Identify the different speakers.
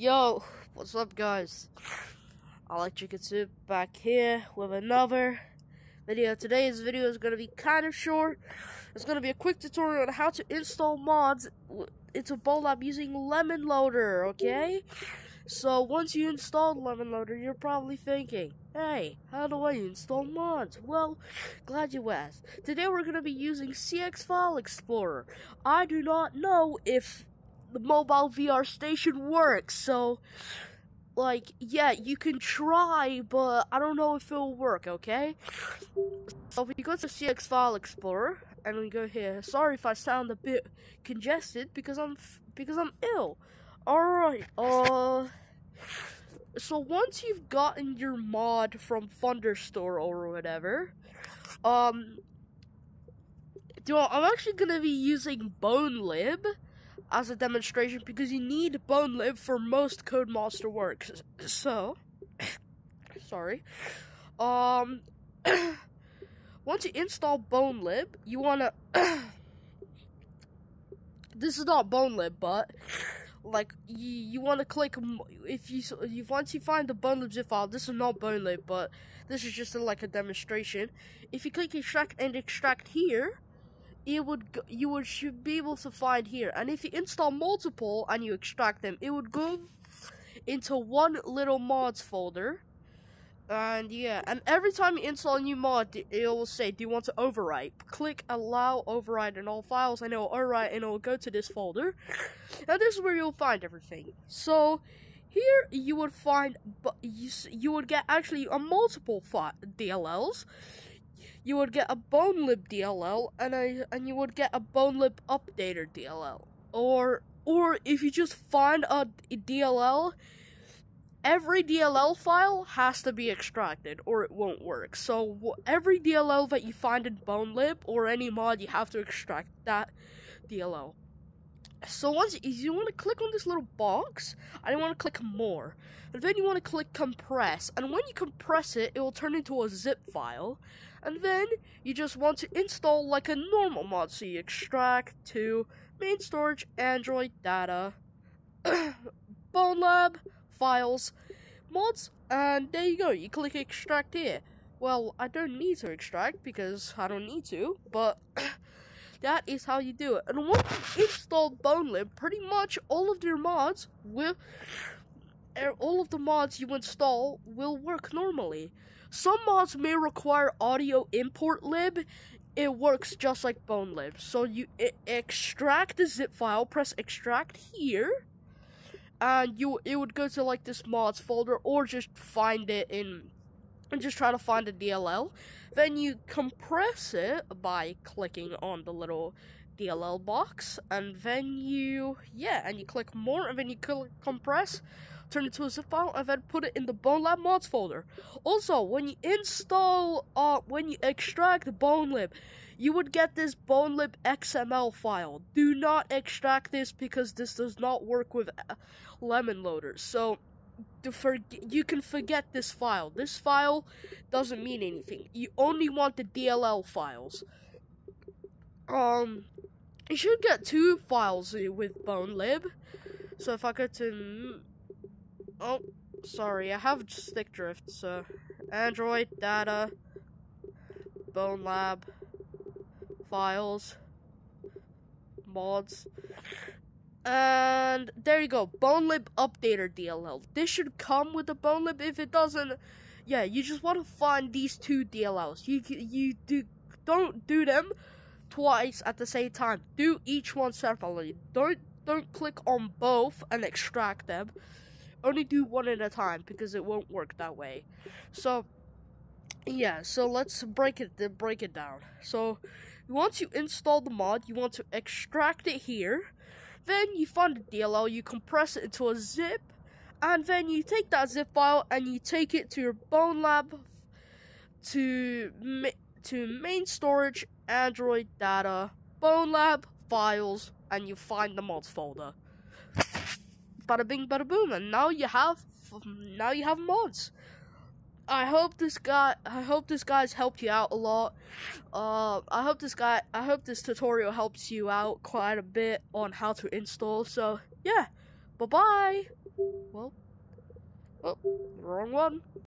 Speaker 1: Yo, what's up guys? Electric Soup back here with another video. Today's video is going to be kind of short. It's going to be a quick tutorial on how to install mods into BoneLab using Lemon Loader, okay? So once you install Lemon Loader, you're probably thinking, hey, how do I install mods? Well, glad you asked. Today we're going to be using CX File Explorer. I do not know if the mobile VR station works. So, like, yeah, you can try, but I don't know if it'll work, okay? So we go to CX File Explorer and we go here, sorry if I sound a bit congested because I'm because I'm ill. All right. Uh so once you've gotten your mod from Thunderstore or whatever, um do I'm actually gonna be using BoneLib as a demonstration because you need BoneLib for most Codemasters works. So, sorry. Um, once you install BoneLib, you wanna. this is not BoneLib, but like you, you want to click if you, you once you find the BoneLib zip file. This is not BoneLib, but this is just a, like a demonstration. If you click extract and extract here it would go, you would should be able to find here. And if you install multiple and you extract them, it would go into one little mods folder. And yeah, and every time you install a new mod, it will say, "Do you want to overwrite?" Click Allow Overwrite in all files, and it will overwrite, and it will go to this folder. And this is where you'll find everything. So here you would find, but you you would get actually a multiple DLLs you would get a BoneLib DLL and a and you would get a bone BoneLib updater DLL. Or or if you just find a DLL, every DLL file has to be extracted or it won't work. So every DLL that you find in BoneLib or any mod, you have to extract that DLL. So once you want to click on this little box, and you want to click more, and then you want to click compress, and when you compress it, it will turn into a zip file, and then you just want to install like a normal mod. So you extract to main storage, Android data, BoneLab, files, mods, and there you go. You click extract here. Well, I don't need to extract because I don't need to, but that is how you do it. And once you install BoneLib, pretty much all of your mods will, er, all of the mods you install will work normally. Some mods may require audio import lib. It works just like BoneLib. So you extract the zip file, press extract here, and you it would go to like this mods folder or just find it in and just try to find a DLL. Then you compress it by clicking on the little DLL box, and then you yeah, and you click more, and then you click compress turn it to a zip file, and then put it in the BoneLab mods folder. Also, when you install, uh, when you extract the BoneLib, you would get this BoneLib XML file. Do not extract this because this does not work with uh, Lemon Loaders. So, for, you can forget this file. This file doesn't mean anything. You only want the DLL files. Um, you should get two files with BoneLib. So if I go to Oh, sorry, I have stick drift, so Android data, BoneLab, files, mods, and there you go, Bone BoneLib updater DLL. This should come with the BoneLib. If it doesn't, yeah, you just want to find these two DLLs. You you do don't do them twice at the same time. Do each one separately. Don't don't click on both and extract them only do one at a time because it won't work that way. So yeah, so let's break it break it down. So once you install the mod, you want to extract it here. Then you find the DLL, you compress it into a zip, and then you take that zip file and you take it to your BoneLab to to main storage, Android data, Bone Lab files, and you find the mods folder bada bing, bada boom, and now you have now you have mods. I hope this guy I hope this guy's helped you out a lot. Uh, I hope this guy I hope this tutorial helps you out quite a bit on how to install. So yeah, bye bye. Well. Oh, wrong one.